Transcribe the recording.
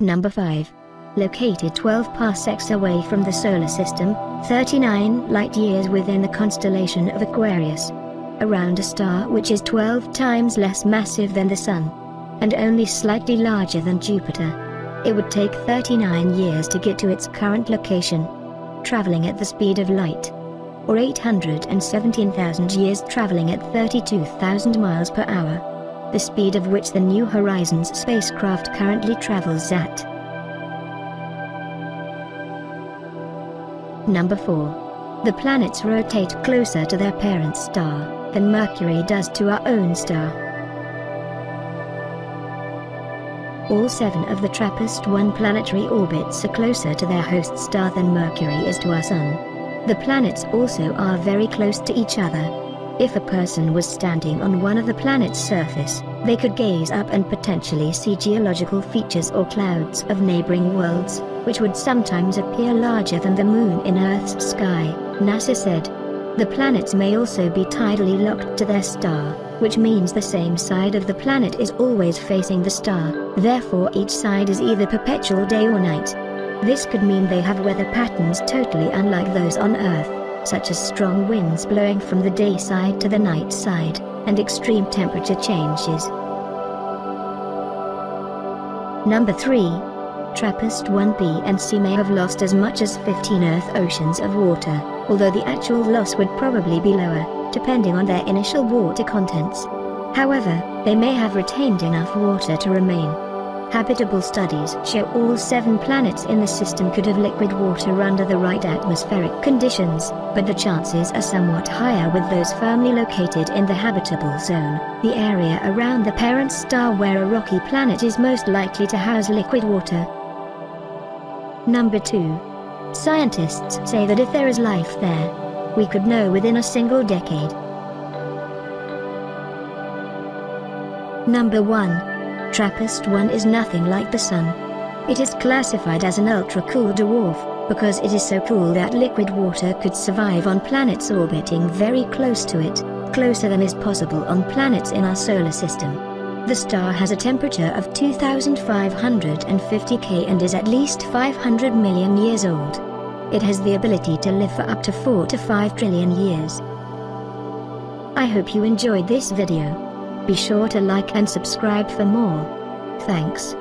Number 5. Located 12 parsecs away from the solar system, 39 light-years within the constellation of Aquarius. Around a star which is 12 times less massive than the Sun. And only slightly larger than Jupiter. It would take 39 years to get to its current location. Traveling at the speed of light. Or 817,000 years traveling at 32,000 miles per hour the speed of which the New Horizons spacecraft currently travels at. Number 4. The planets rotate closer to their parent star than Mercury does to our own star. All seven of the TRAPPIST-1 planetary orbits are closer to their host star than Mercury is to our Sun. The planets also are very close to each other, if a person was standing on one of the planet's surface, they could gaze up and potentially see geological features or clouds of neighboring worlds, which would sometimes appear larger than the moon in Earth's sky, NASA said. The planets may also be tidally locked to their star, which means the same side of the planet is always facing the star, therefore each side is either perpetual day or night. This could mean they have weather patterns totally unlike those on Earth such as strong winds blowing from the day side to the night side, and extreme temperature changes. Number 3. TRAPPIST-1b and C may have lost as much as 15 Earth oceans of water, although the actual loss would probably be lower, depending on their initial water contents. However, they may have retained enough water to remain, Habitable studies show all seven planets in the system could have liquid water under the right atmospheric conditions, but the chances are somewhat higher with those firmly located in the habitable zone, the area around the parent star where a rocky planet is most likely to house liquid water. Number 2. Scientists say that if there is life there, we could know within a single decade. Number 1. TRAPPIST-1 is nothing like the Sun. It is classified as an ultra-cool dwarf, because it is so cool that liquid water could survive on planets orbiting very close to it, closer than is possible on planets in our solar system. The star has a temperature of 2550 K and is at least 500 million years old. It has the ability to live for up to 4 to 5 trillion years. I hope you enjoyed this video. Be sure to like and subscribe for more. Thanks.